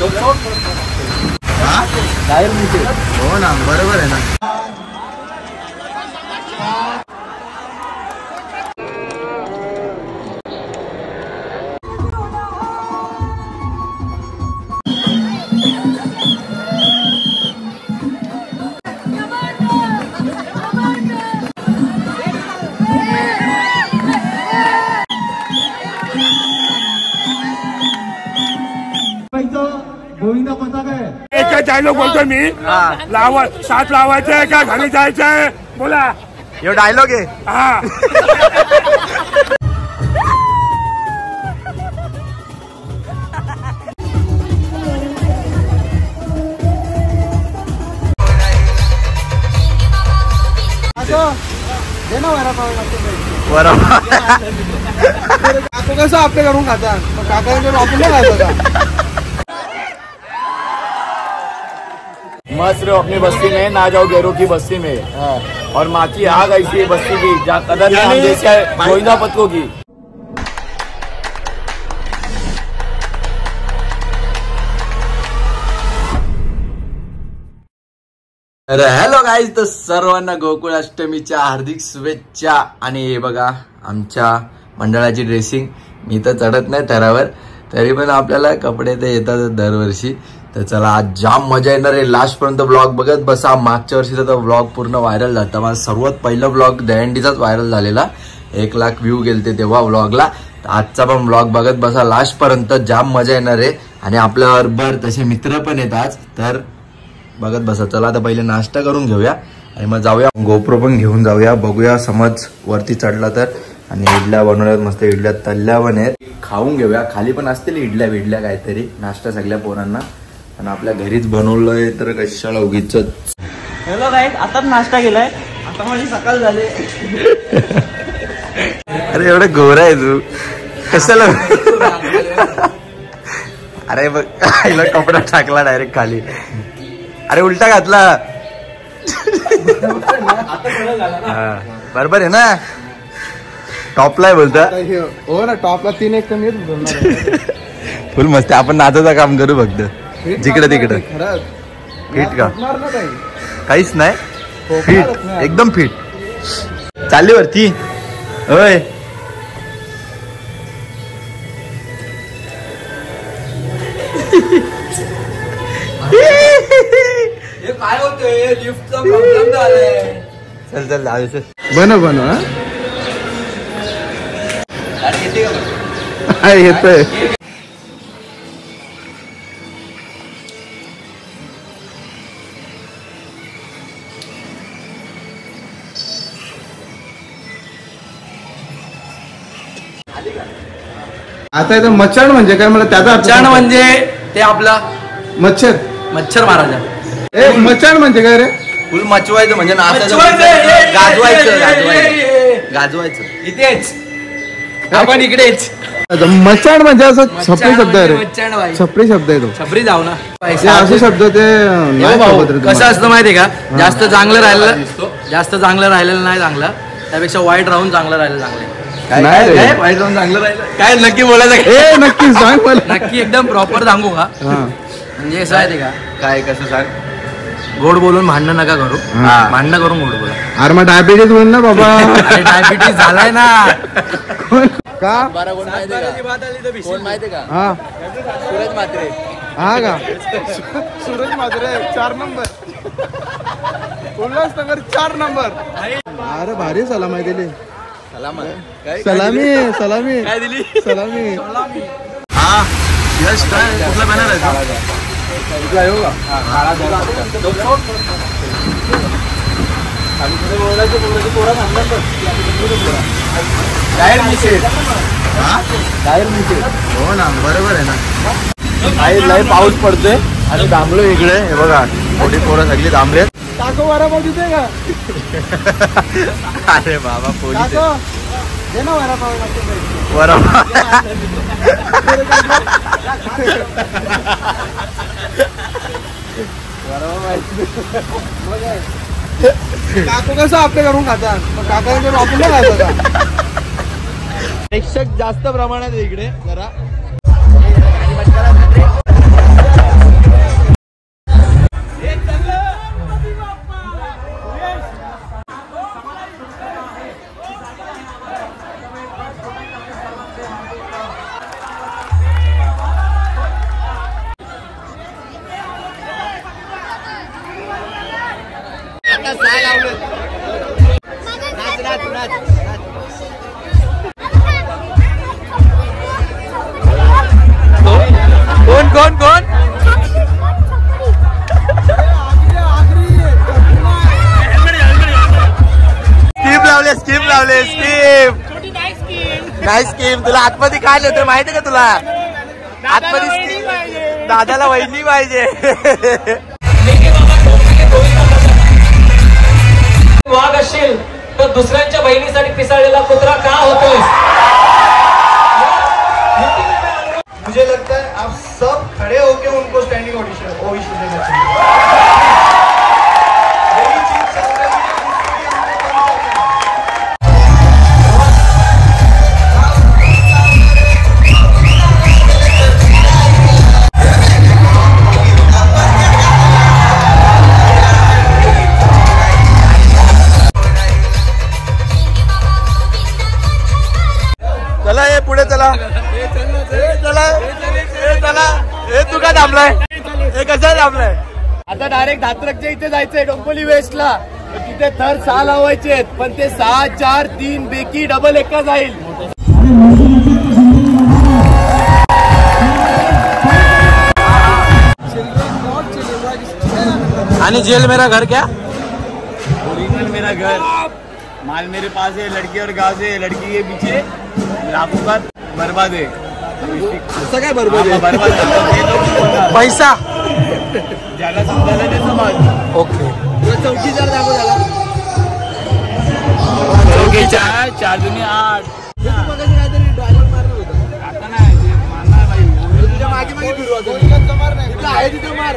हो? ना बरोबर आहे ना. डायलॉग बोलतोय मी. लावा सात लावायचंय का? घरी जायचंय बोला. यो डायलॉग आहे. हा. काकू कसं आपल्या घरून खातात? मग काकांकडून आपण नाही मस्त रहो अपनी बस्ती में ना जाओ गैरों की बस्ती में। और माँ की आग ऐसी बस्ती की जहाँ कदर जैसे गोविंदा पतकों की। तर हॅलो गाईज तर सर्वांना गोकुळ अष्टमीच्या हार्दिक शुभेच्छा. आणि हे बघा आमच्या मंडळाची ड्रेसिंग मी तर चढत नाही थरावर तरी पण आपल्याला कपडे तर येतात दरवर्षी. तर चला आज जाम मजा येणार आहे. लास्ट पर्यंत ब्लॉग बघत बसा. मागच्या वर्षीचा तर ब्लॉग पूर्ण व्हायरल झाला. माझा सर्वात पहिला ब्लॉग दहंडीचाच व्हायरल झालेला. एक लाख व्ह्यू गेलते तेव्हा ब्लॉगला आजचा पण ब्लॉग बघत बसा. लास्ट पर्यंत जाम मजा येणार आहे. आणि आपल्या बरोबर तसे मित्र पण आहेत आज. तर बघत बसा. चला आता पहिले नाश्ता करून घेऊया. आणि मग जाऊया. गोप्रो पण घेऊन जाऊया. बघूया समज वरती चढला तर. आणि इडल्या बनवल्यात मस्त. इडल्या तल्ल्या पण आहेत. खाऊन घेऊया. खाली पण असतील इडल्या बिडल्या काहीतरी. नाश्ता सगळ्या पोरांना. आणि आपल्या घरीच बनवलंय तर कशाला उगीच हॅलो गाईड आताच नाश्ता केलाय. आता माझी सकाळ झाली. अरे एवढं गोरा आहे तू. कशाला? अरे बघ आईला कपडा टाकला डायरेक्ट खाली. अरे उलटा घातला. हा, बरोबर आहे ना? टॉपला आहे बोलता. हो ना टॉपला तीन एक कमी फुल मस्त. आपण नाचाचं काम करू फक्त. जिकडे तिकडे. फिट का? काहीच नाही. फिट. एकदम फिट चालली वरती. होय. काय होतंय? लिफ्टचा प्रॉब्लेम झालाय. चल चल बन बन हा. येतोय. आता इथं मच्छर म्हणजे काय? मला त्याचा अर्थ मच्छर सांगतो. म्हणजे ते आपला मच्छर. मच्छर महाराजा. ए मच्छर म्हणजे काय रे? फुल मचवायचं म्हणजे नाचायचं गाजवायचं गाजवायचं. इथेच. आपण इकडेच. आता मच्छर म्हणजे असं छपरी शब्द आहे रे. मच्छर बाई छपरी शब्द आहे तो. छपरी जाऊ ना. ते असे शब्द ते हे भाऊ, रे कसं तुम्हाला. असतं माहितीये का? जास्त चांगलं राहिलं जास्त चांगलं राहिलेलं नाही चांगलं. त्यापेक्षा वाईट राहून चांगलं राहिलं चांगलं नाही काय रे. काय? चांगलं राहिलं? काय नक्की बोलायचं? ए नक्की सांग मला. नक्की एकदम प्रॉपर सांगू का? हा. म्हणजे कसं आहे ते का? काय कसं सांग? गोड बोलून भांडणं नका करू. हा. भांडणं करून गोड बोला. अरे मग डायबिटीज होईल ना बाबा. अरे डायबिटीस झालाय ना. का? कोण माहितीये का? हा. सूरज मात्रे हा का? सूरज मात्रे चार नंबर. उल्हासनगर चार नंबर. अरे भारी सलामी दिली सलामी सलामी काय दिली? सलामी. हा यश काय? कुठला बॅनर आहे तो? डायर निषेध हा? हो ना बरोबर आहे ना. काही लय पाऊस पडतोय. आणि थांबलो इकडे हे बघा मोठी पोरं सगळी थांबलेत काको वरापाव देते का? अरे बाबा पोलीस काको दे ना वरापाव बरोबर काको कसं आपल्या घरून खातात? मग काकांकडून आपण नाही का प्रेक्षक जास्त प्रमाणात आहे इकडे जरा. तुला आतमध्ये काय देते माहिती का तुला? आतमध्ये. दादाला वहिनी पाहिजे. वाघ असशील तर दुसऱ्यांच्या बहिणीसाठी पिसाळलेला कुत्रा का होतोय? मुझे लगता है आप सब खड़े होके उनको स्टैंडिंग ऑडिशन ऑडिशन देना चाहिए। चला. ए, चला ए, चला. हे तू का थांबलाय? हे कसं थांबलाय? आता डायरेक्ट धात्रकच्या इथे जायचंय डोंबोली वेस्टला तिथे थर सहा लावायचे पण ते सहा चार तीन बेकी डबल एका जाईल. आणि जेल मेरा घर क्या? ओरिजिनल मेरा घर. माल मेरे पास है लड़की और गाँव से लड़की के पीछे लाखों का बर्बाद है असं काय बरोबर हाँ, बर्बाद है. हे लोक बोलतात. पैसा ज्याला समजायला नाही समज ओके चौकीदार दाखव त्याला चौकी चार चार दुनी आठ मगाशी काहीतरी dialogue मारला होता. आता नाही ते मारणार बाई. तुझ्या मागे मागे फिरू आता. इथं आहे तिथे मार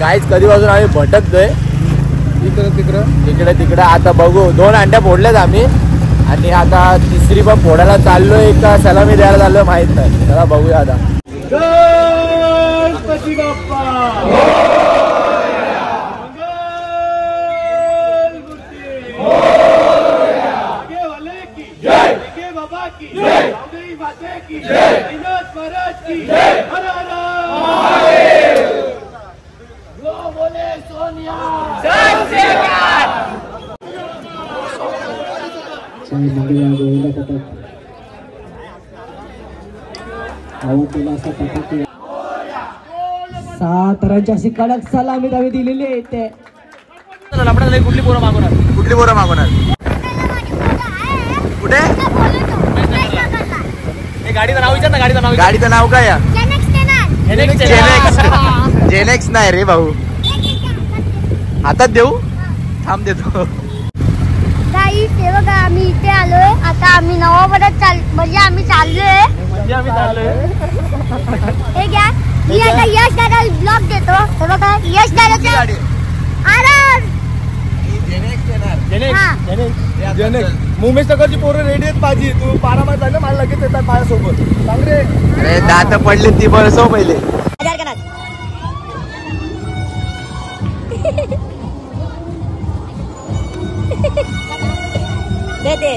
काहीच कधीपासून आम्ही भटकतोय? इकडं तिकडं इकडं तिकडं आता बघू. दोन अंड्या फोडल्यात आम्ही. आणि आता तिसरी पण फोडायला चाललोय का सलामी द्यायला चाललोय माहीत नाही. चला बघूया आता. सातारांची अशी कडक सलामी आम्ही दिलेली आहे ते. कुठली पोरं मागवणार? कुठली बोरं मागवणार कुठे गाडीचं नाव विचार ना गाडीचं नाव गाडीचं नाव काय जेनेक्स नाही रे भाऊ. हातात देऊ? थांब देतो. ते बघा आम्ही इथे आलोय. आता आम्ही नवाबरात चाल म्हणजे आम्ही चाललोय. म्हणजे आम्ही चाललोय. हे घ्या. मी आता यश दादा ब्लॉग देतो. हे बघा यश दादाचा आरर मुंबई नगरची पोरं रेडी आहेत माझी. तू बारा झालं मला लगेच येतात माझ्यासोबत. सांग रे अरे दात पडले ती बरसव पहिले. हजार करा दे दे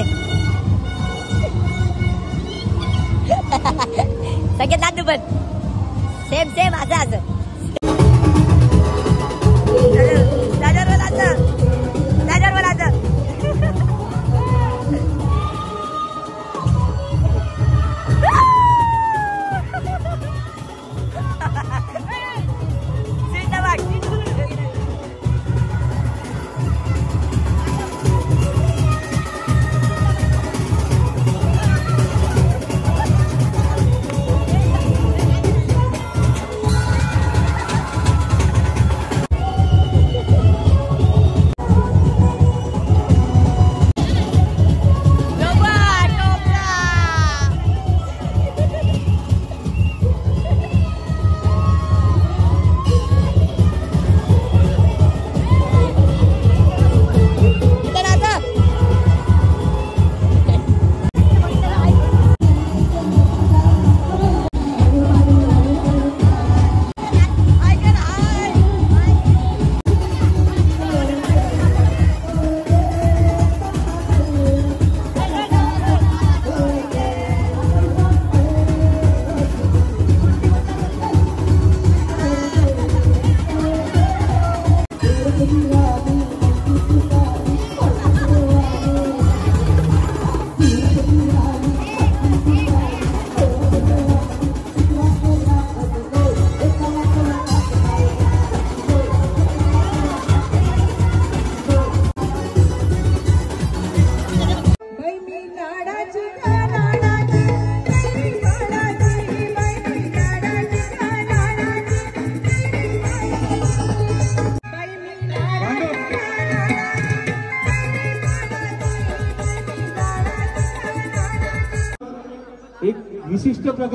सगळ्यात नाद पण सेम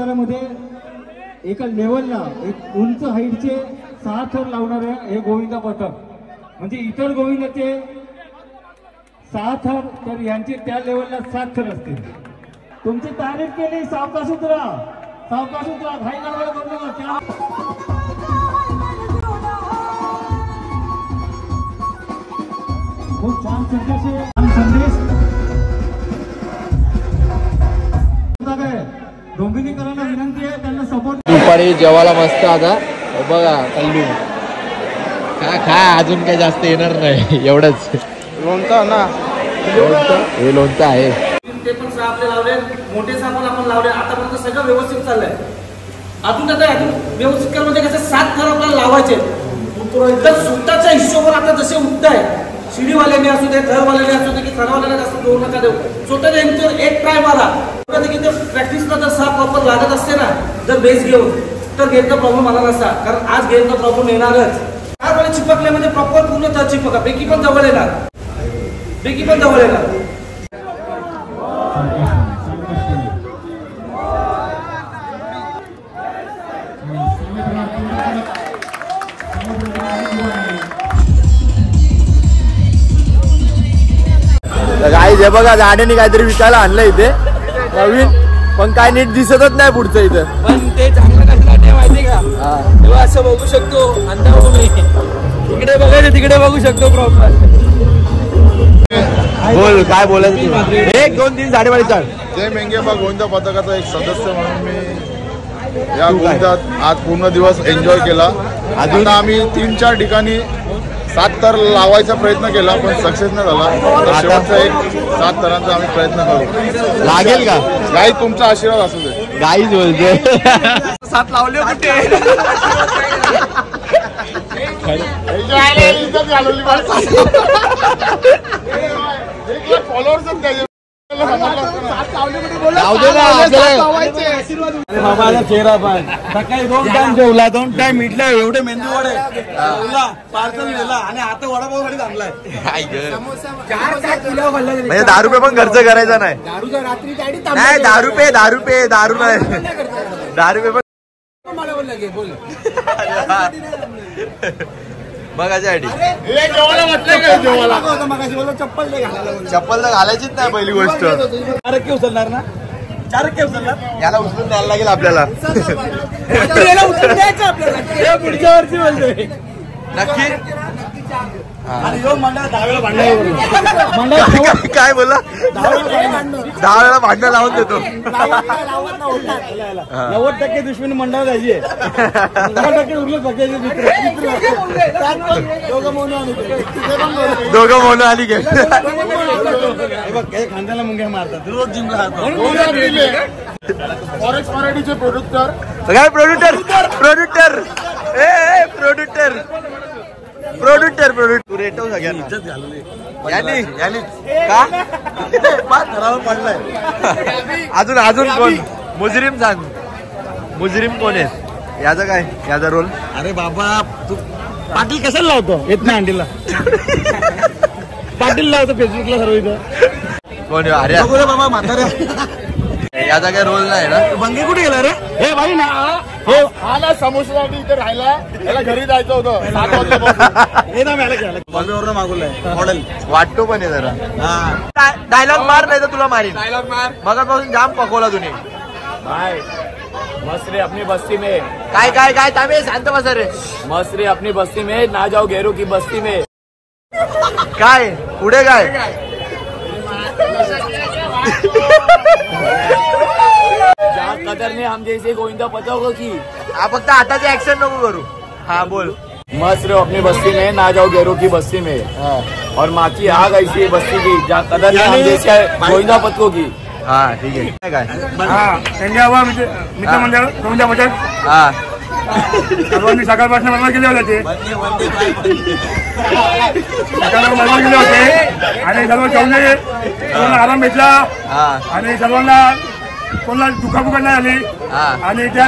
विभागामध्ये एका लेवलला एक उंच हाईटचे सहा थर लावणारे हे गोविंदा पथक. म्हणजे इतर गोविंदाचे सहा थर तर यांचे त्या लेवलला सात थर असतील. तुमची तारीफ केली सावकाश उतरा. सावकाश उतरा. घाई गडबड नका. खूप छान संदेश. डोंबिवलीकरांना विनंती आहे त्यांना सपोर्ट दुपारी जेवायला मस्त आता. हे बघा कल्लू काय काय अजून काही जास्त येणार नाही एवढंच. लोणचा ना. लोणचं. हे लोणचं आहे. ते पण साप आपले लावले मोठे साप पण आपण लावले आतापर्यंत सगळं व्यवस्थित चाललंय. अजून आता अजून व्यवस्थित कर म्हणजे कसं सात थर आपल्याला लावायचे. तर सुट्टाच्या हिशोबावर आता जसे उठताय शिडीवाल्याने असू दे थरवाल्याने असू दे की थरवाल्याने असू देऊ नका देऊ. छोटं यांच्यावर एक ट्राय मारा की ते प्रॅक्टिसला जर साप प्रॉपर लागत असते ना जर बेस घेऊन तर गेमचा प्रॉब्लेम आला नसता. कारण आज गेमचा प्रॉब्लेम येणारच. काय वेळी चिपकले म्हणजे प्रॉपर पूर्ण चिपका. बेकी पण जवळ येणार. बेकी पण जवळ येणार. हे बघा गाड्याने काहीतरी विकायला आणलं इथे. नवीन पण काय नीट दिसतच नाही पुढचं इथं. पण ते चांगलं कशासाठी माहिती का? तेव्हा असं बघू शकतो अंधारून इकडे बघायचं तिकडे बघू शकतो प्रॉपर बोल काय बोलायचं एक दोन तीन साडेबारी चार जय मेंगेबा गोविंदा पथकाचा एक सदस्य म्हणून मी या गोविंदात आज पूर्ण दिवस एन्जॉय केला. अजून? आम्ही तीन चार ठिकाणी सात तर लावायचा प्रयत्न केला पण सक्सेस नाही झाला. आता शेवटचा एक सात तरांचा आम्ही प्रयत्न करू. लागेल का? काही तुमचा आशीर्वाद असू दे. गाईच बोलते. सात लावले कुठे फॉलोअर्स चेहरा सकाळी दोन टाइम जेवला दोन टाइम मिटला एवढे मेंदू वडे पार्सल नेला आणि आता वडापावसाठी थांबलाय म्हणजे दहा रुपये पण खर्च करायचा नाही. नाही दहा रुपये दहा रुपये दारू नाही. दहा रुपये पण बघायसाठी चप्पल चप्पल तर घालायचीच नाही पहिली गोष्ट. चार के उचलणार ना? चार के उचलणार? याला उचलून द्यायला लागेल आपल्याला. याला उचलून द्यायचं आपल्याला. हे पुढच्या वर्षी बोलतोय. नक्की. आणि येऊन मंडळ दहा वेळा भांडण काय बोला दहा वेळा भांडण लावून देतो. नव्वद टक्के दुश्मनी मंडळ जायची दहा टक्के उरलं मित्र. दोघं म्हणून आली गे हे बघ काही खांद्याला मुंग्या मारतात. रोज जिमला जातो फॉरेक्स मराठीचे प्रोड्युक्टर काय प्रोड्युटर प्रोड्युटर ए प्रोड्युटर प्रोड्युटर प्रोड्युक्टर तू रेटव सगळ्यांना. यांनी यांनी. का? ठराव पडलाय. अजून अजून कोण? मुजरीम सांग. मुजरीम कोण आहे याचा काय? याचा रोल? अरे बाबा तू पाटील कशाला लावतो? येत नाही अंडीला. पाटील लावतो फेसबुकला सर्व इथं. कोण? अरे. बाबा म्हाताऱ्या. याचा काय रोल नाही ना? बंगे कुठे गेला रे? हे भाई ना हो. हा ना समोसाठी इथे राहिला. याला घरी जायचं होतं. सात हे ना मला घ्यायला बॉम्बेवरनं मागवलंय. मॉडेल. वाटतो पण आहे जरा. डायलॉग मार नाही तर तुला मारीन. डायलॉग मार. मगापासून जाम पकवला तुम्ही भाई मसरे अपनी बस्ती में. काय काय काय? ताबे शांत बसा रे. मसरे अपनी बस्ती में. ना जाओ घेरू की बस्ती में. काय? पुढे काय? जहाँ कदर ने हम जैसे गोविंदा पताओ की। हा फक्त आताचे ऍक्शन नको करू। हा बोल। मस्त रहो अपनी बस्ती में ना जाओ घेरू की बस्ती में। और माँ की आग ऐसी बस्ती की जहाँ कदर ने हम जैसे गोविंदा पतको की। हा ठीक काय हा त्यांच्या मित्र गोविंदा पथक हा। सर्वांनी सकाळपासून मला गेले होते. सकाळपासून मला गेले होते. आणि सर्व जेवले सर्वांना आराम भेटला. हा. आणि सर्वांना कोणाला दुखाबुखा नाही आली हा. आणि त्या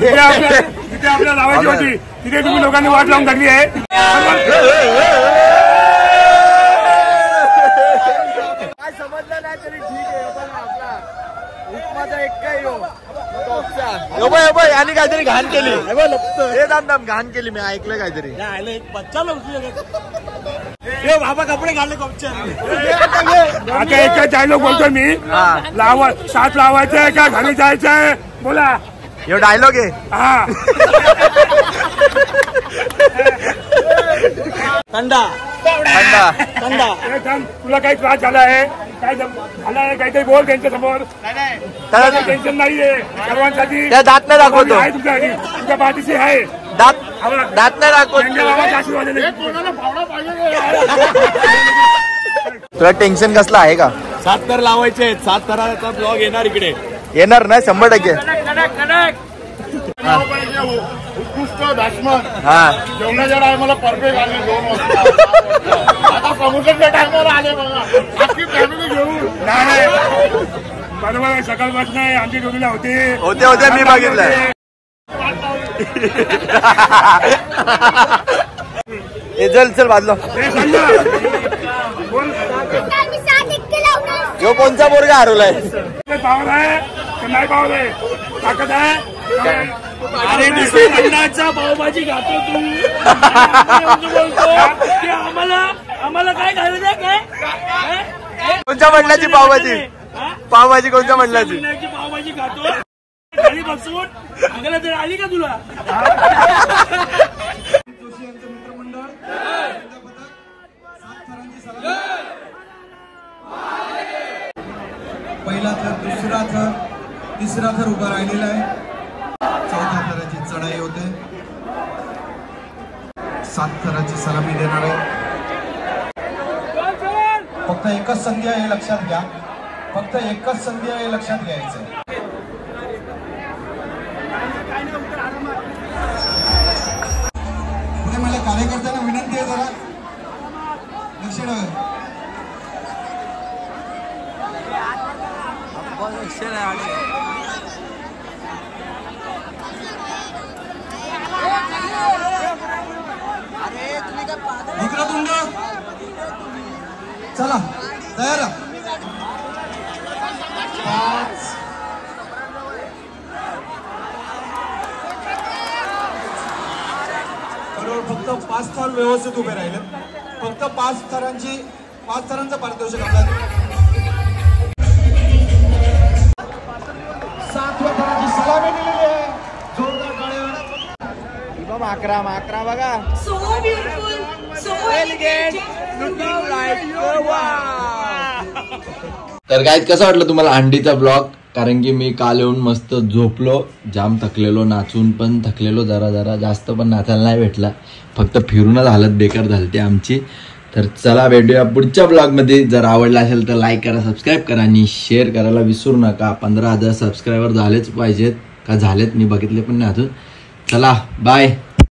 जिथे आपल्याला लावायची होती. तिथे तुम्ही लोकांनी वाट लावून टाकली आहे काय समजलं नाही तरी ठीक आहे पण आपला उपमा यो बाय, यो बाय, याने काहीतरी घाण केली. हे थांब घाण केली. मी ऐकलं काहीतरी. बाबा कपडे घालले आता एक डायलॉग बोलतो मी. हा. लावा सात लावायचंय का? घरी जायचंय? बोला. यो डायलॉग आहे. हा. थंडा हे थांब, तुला काही त्रास झाला आहे? काय झाला? आहे काहीतरी बोल त्यांच्यासमोर. त्याला टेन्शन नाहीये. सर्वांसाठी दात नाही दाखवतो. आहे तुमच्यासाठी तुमच्या पाठीशी आहे. दात दात नाही दाखवतो. तुला टेन्शन कसलं आहे का? सात तर लावायचे सात तराचा ब्लॉग येणार इकडे. येणार ना शंभर टक्के. उत्कृष्ट बॅट्समन हा. जेवणाच्या टायमाला परफेक्ट आले दोन वाजता. आता प्रमोशनच्या टायमाला आले बघा. फॅमिली घेऊन. नाही. बरोबर आहे सकाळपासून आमची जोडीला होती. होते होते. मी बघितलंय चल चल बाजलो हे यो कोणचा बोरगा हरवलाय? पावलं आहे. नाही पावलं आहे. ताकद आहे. अरे दुसरी मंडळाचा पावभाजी खातो तू. की आम्हाला आम्हाला काय घालू द्या काय? कोणत्या मंडळाची पावभाजी? पावभाजी कोणत्या मंडळाची मंडळाची पावभाजी खातो? खाली बसून. अंगाला तरी आली का तुला? जोशी यांचं मित्रमंडळ पहिला पदक, सात थरांची सलामी. पहिला थर दुसरा थर तिसरा थर उभा राहिलेला आहे. लढाई होते. सात थराची सलामी देणार आहे. फक्त एकच संधी आहे हे लक्षात घ्या. फक्त एकच संधी आहे हे लक्षात घ्यायचं पुढे मला कार्यकर्त्यांना विनंती आहे जरा. लक्ष ठेवा. वक्रतुंड चला तयार. पाच. बरोबर फक्त पाच थर व्यवस्थित उभे राहिले. फक्त पाच थरांची पाच थरांचं पारितोषिक आपल्याला सातव्या थराची सलामी दिलेली आहे. जोरदार टाळ्या अकरा अकरा बघा. So beautiful, तर काय कसं वाटलं तुम्हाला अंडीचा ब्लॉग कारण की मी काल येऊन मस्त झोपलो जाम थकलेलो नाचून पण थकलेलो जरा जरा. जास्त पण नाचायला नाही भेटला. फक्त फिरूनच हालत बेकार झालते आमची. तर चला भेटूया पुढच्या ब्लॉगमध्ये जर आवडला असेल तर लाईक करा सबस्क्राईब करा आणि शेअर करायला विसरू नका. पंधरा हजार सबस्क्रायबर झालेच पाहिजेत. का झालेत? मी बघितले पण नाही अजून. चला बाय